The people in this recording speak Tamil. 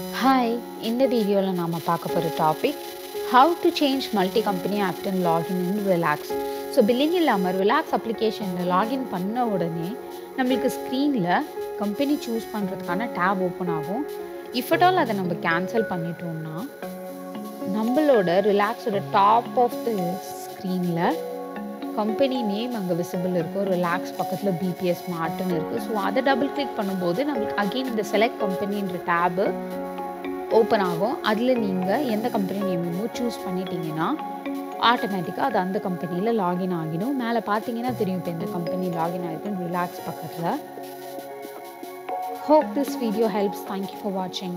ஹாய் இந்த வீடியோவில் நாம் பார்க்க போகிற topic how to change multi company option login in relax so billing இல்லாமல் ரிலாக்ஸ் அப்ளிகேஷனில் லாகின் பண்ண உடனே நம்மளுக்கு ஸ்க்ரீனில் கம்பெனி சூஸ் பண்ணுறதுக்கான டேப் ஓப்பன் ஆகும். இஃப் அட் ஆல் அதை நம்ம கேன்சல் பண்ணிட்டோம்னா நம்மளோட ரிலாக்ஸோட டாப் ஆஃப் த ஸ்க்ரீனில் கம்பெனி நேம் அங்கே விசிபிள் இருக்கும். ரிலாக்ஸ் பக்கத்தில் பிபிஎஸ் மார்ட்னு இருக்குது ஸோ அதை டபுள் கிளிக் பண்ணும்போது நம்மளுக்கு அகெயின் இந்த செலக்ட் கம்பெனின்ற டேபு ஓப்பன் ஆகும். அதில் நீங்கள் எந்த கம்பெனி நேமோ சூஸ் பண்ணிட்டீங்கன்னா ஆட்டோமேட்டிக்காக அது அந்த கம்பெனியில் லாகின் ஆகிடும். மேலே பார்த்தீங்கன்னா தெரியும் இப்போ இந்த கம்பெனி லாகின் ஆகிருக்குன்னு ரிலாக்ஸ் பக்கத்தில். Hope this video helps thank you for வாட்சிங்